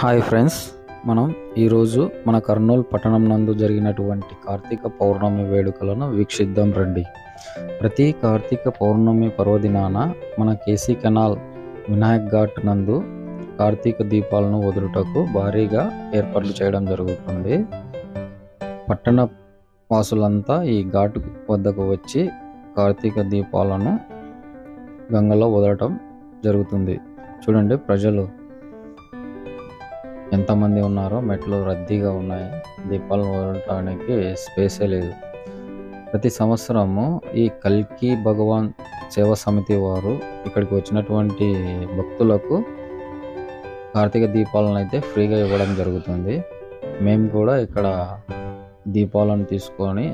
Hi friends మనం ఈరోజు మన కర్నూలు పట్టణం నందు జరిగినటువంటి కార్తీక పౌర్ణమి వేడుకలను వీక్షిద్దాం రండి. ప్రతి కార్తీక పౌర్ణమి పర్వదినాన మన కేసీ కెనాల్ వినాయక్ ఘాట్ నందు కార్తీక దీపాలను వదులుటకు భారీగా ఏర్పాట్లు చేయడం జరుగుతుంది. పట్టణ వాసులంతా ఈ ఘాట్ వద్దకు వచ్చి కార్తీక దీపాలను గంగలో వదలటం జరుగుతుంది. చూడండి ప్రజలు ఎంతమంది ఉన్నారో మెట్లు రద్దీగా ఉన్నాయి. దీపాలను వదలటానికి స్పేసే లేదు. ప్రతి సంవత్సరము ఈ కల్కి భగవాన్ సేవా సమితి వారు ఇక్కడికి వచ్చినటువంటి భక్తులకు కార్తీక దీపాలను అయితే ఫ్రీగా ఇవ్వడం జరుగుతుంది. మేము కూడా ఇక్కడ దీపాలను తీసుకొని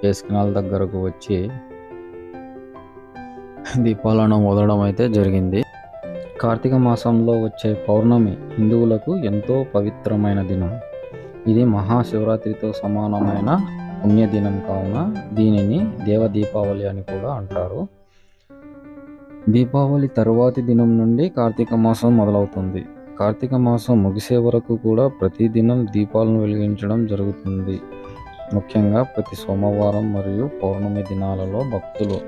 కేసుకినాల దగ్గరకు వచ్చి దీపాలను వదలడం అయితే జరిగింది. కార్తీక మాసంలో వచ్చే పౌర్ణమి హిందువులకు ఎంతో పవిత్రమైన దినం. ఇది మహాశివరాత్రితో సమానమైన పుణ్యదినం కావున దీనిని దేవ దీపావళి అని కూడా అంటారు. దీపావళి తరువాతి దినం నుండి కార్తీక మాసం మొదలవుతుంది. కార్తీక మాసం ముగిసే వరకు కూడా ప్రతిదినం దీపాలను వెలిగించడం జరుగుతుంది. ముఖ్యంగా ప్రతి సోమవారం మరియు పౌర్ణమి దినాలలో భక్తులు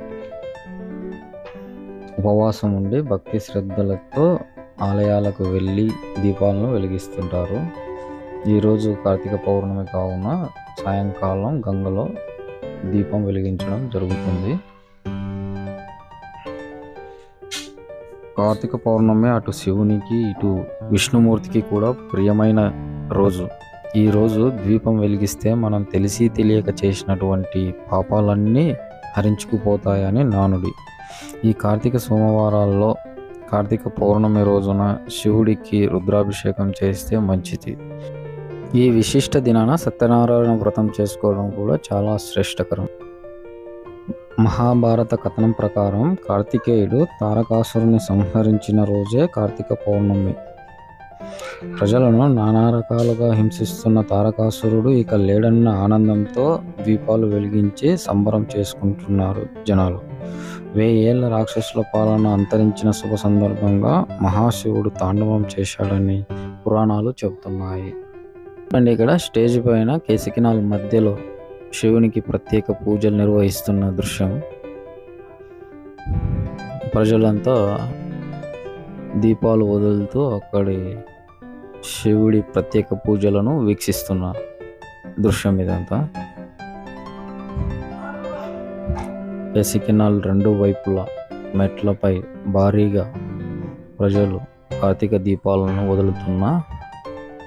ఉపవాసం ఉండి భక్తి శ్రద్ధలతో ఆలయాలకు వెళ్ళి దీపాలను వెలిగిస్తుంటారు. ఈరోజు కార్తీక పౌర్ణమి కావున సాయంకాలం గంగలో దీపం వెలిగించడం జరుగుతుంది. కార్తీక పౌర్ణమి అటు శివునికి ఇటు విష్ణుమూర్తికి కూడా ప్రియమైన రోజు. ఈ రోజు వెలిగిస్తే మనం తెలిసి తెలియక చేసినటువంటి పాపాలన్నీ హరించుకుపోతాయని నానుడి. ఈ కార్తీక సోమవారాల్లో కార్తీక పౌర్ణమి రోజున శివుడికి రుద్రాభిషేకం చేస్తే మంచిది. ఈ విశిష్ట దినాన సత్యనారాయణ వ్రతం చేసుకోవడం కూడా చాలా శ్రేష్టకరం. మహాభారత కథనం ప్రకారం కార్తికేయుడు తారకాసురుని సంహరించిన రోజే కార్తీక పౌర్ణమి. ప్రజలను నానా రకాలుగా హింసిస్తున్న తారకాసురుడు ఇక లేడన్న ఆనందంతో దీపాలు వెలిగించి సంబరం చేసుకుంటున్నారు జనాలు. వెయ్యేళ్ళ రాక్షసుల పాలన అంతరించిన శుభ సందర్భంగా మహాశివుడు తాండవం చేశాడని పురాణాలు చెబుతున్నాయి. అండ్ ఇక్కడ స్టేజ్ పైన కేసికినాల్ మధ్యలో శివునికి ప్రత్యేక పూజలు నిర్వహిస్తున్న దృశ్యం. ప్రజలంతా దీపాలు వదులుతూ అక్కడి శివుడి ప్రత్యేక పూజలను వీక్షిస్తున్న దృశ్యం ఇదంతా. కేసికినాల్ రెండు వైపులా మెట్లపై భారీగా ప్రజలు కార్తీక దీపాలను వదులుతున్న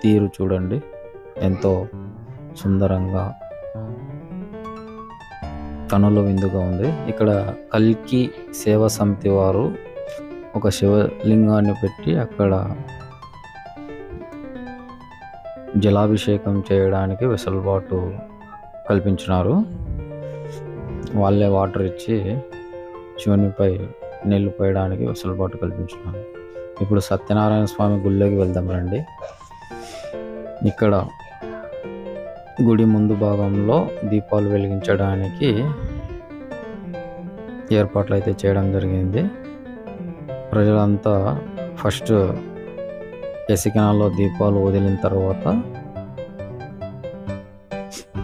తీరు చూడండి. ఎంతో సుందరంగా కనుల విందుగా ఉంది. ఇక్కడ కల్కి సేవా సమితి వారు ఒక శివలింగాన్ని పెట్టి అక్కడ జలాభిషేకం చేయడానికి వెసులుబాటు కల్పించినారు. వాళ్ళే వాటర్ ఇచ్చి శివునిపై నీళ్ళు పోయడానికి వెసులుబాటు కల్పించినారు. ఇప్పుడు సత్యనారాయణ స్వామి గుళ్ళోకి వెళ్దాం రండి. ఇక్కడ గుడి ముందు భాగంలో దీపాలు వెలిగించడానికి ఏర్పాట్లు అయితే చేయడం జరిగింది. ప్రజలంతా ఫస్ట్ ఎసికనాల్లో దీపాలు వదిలిన తర్వాత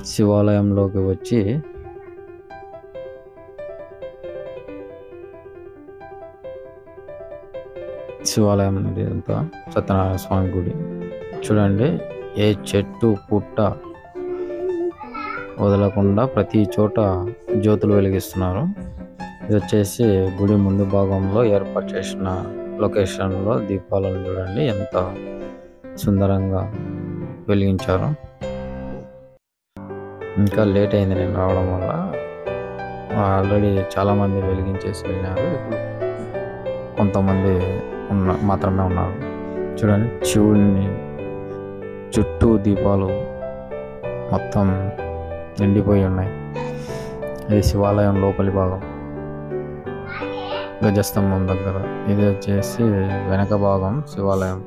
శివాలయంలోకి వచ్చి శివాలయం సత్యనారాయణ స్వామి గుడి. చూడండి ఏ చెట్టు పుట్ట వదలకుండా ప్రతి చోట జ్యోతులు వెలిగిస్తున్నారు. ఇది వచ్చేసి గుడి ముందు భాగంలో ఏర్పాటు చేసిన లొకేషన్లో దీపాలను చూడండి ఎంత సుందరంగా వెలిగించారు. ఇంకా లేట్ అయింది నేను రావడం వల్ల. ఆల్రెడీ చాలామంది వెలిగించేసి వెళ్ళినారు. కొంతమంది ఉన్న మాత్రమే ఉన్నారు. చూడండి శివుడిని చుట్టూ దీపాలు మొత్తం నిండిపోయి ఉన్నాయి. ఇది శివాలయం లోపలి భాగం. గజస్తంభం దగ్గర. ఇది వచ్చేసి వెనక భాగం శివాలయం.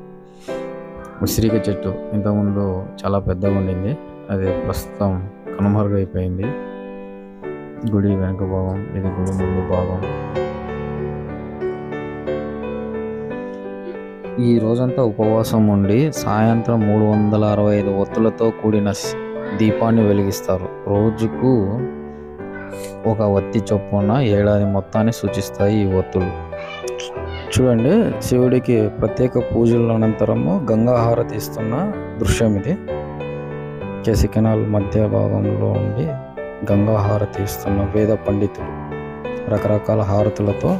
ఉసిరిక చెట్టు. ఇంతకుముందు చాలా పెద్దగా ఉండింది. అది ప్రస్తుతం కనుమరుగైపోయింది. గుడి వెనక భాగం ఇది గుడి ముందు భాగం. ఈ రోజంతా ఉపవాసం ఉండి సాయంత్రం మూడు వందల అరవై ఐదు ఒత్తులతో కూడిన దీపాన్ని వెలిగిస్తారు. రోజుకు ఒక వత్తి చొప్పున ఏడాది మొత్తాన్ని సూచిస్తాయి ఈ ఒత్తులు. చూడండి శివుడికి ప్రత్యేక పూజల అనంతరము గంగాహారతి ఇస్తున్న దృశ్యం ఇది. కెసికెనాల్ మధ్య భాగంలో ఉండి గంగాహారతి ఇస్తున్న వేద పండితులు రకరకాల హారతులతో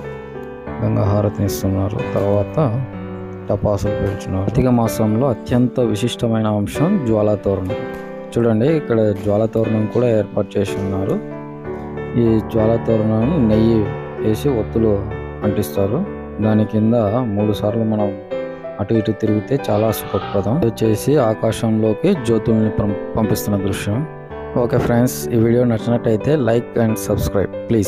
గంగాహారతిని ఇస్తున్నారు. తర్వాత టపాసులు పేల్చున్నారు. కార్తీక మాసంలో అత్యంత విశిష్టమైన అంశం జ్వాలాతోరణం. చూడండి ఇక్కడ జ్వాలాతోరణం కూడా ఏర్పాటు చేసి ఉన్నారు. ఈ జ్వాల తోరణాన్ని నెయ్యి వేసి ఒత్తులు అంటిస్తారు. దాని కింద మూడు సార్లు మనం అటు ఇటు తిరిగితే చాలా సుఖప్రదం. ఇది వచ్చేసి ఆకాశంలోకి జ్యోతుల్ని పంపిస్తున్న దృశ్యం. ఓకే ఫ్రెండ్స్ ఈ వీడియో నచ్చినట్టయితే లైక్ అండ్ సబ్స్క్రైబ్ ప్లీజ్.